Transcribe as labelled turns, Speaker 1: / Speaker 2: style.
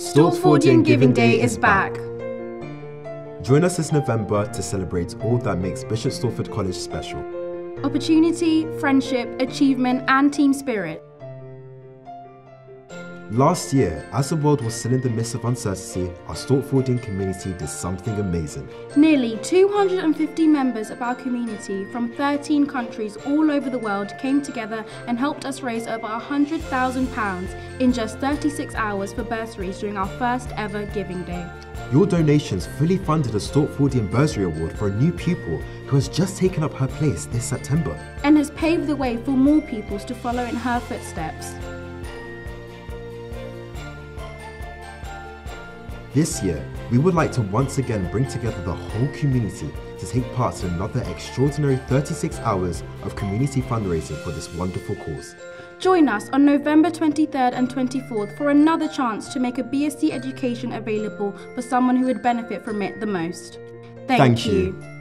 Speaker 1: Stortfordian Giving Day is back.
Speaker 2: Join us this November to celebrate all that makes Bishop Stortford College special.
Speaker 1: Opportunity, friendship, achievement, and team spirit.
Speaker 2: Last year, as the world was still in the midst of uncertainty, our Stortfordian community did something amazing.
Speaker 1: Nearly 250 members of our community from 13 countries all over the world came together and helped us raise over £100,000 in just 36 hours for bursaries during our first ever Giving Day.
Speaker 2: Your donations fully funded a Stortfordian Bursary Award for a new pupil who has just taken up her place this September.
Speaker 1: And has paved the way for more pupils to follow in her footsteps.
Speaker 2: This year, we would like to once again bring together the whole community to take part in another extraordinary 36 hours of community fundraising for this wonderful cause.
Speaker 1: Join us on November 23rd and 24th for another chance to make a BSC education available for someone who would benefit from it the most. Thank,
Speaker 2: Thank
Speaker 1: you.
Speaker 2: you.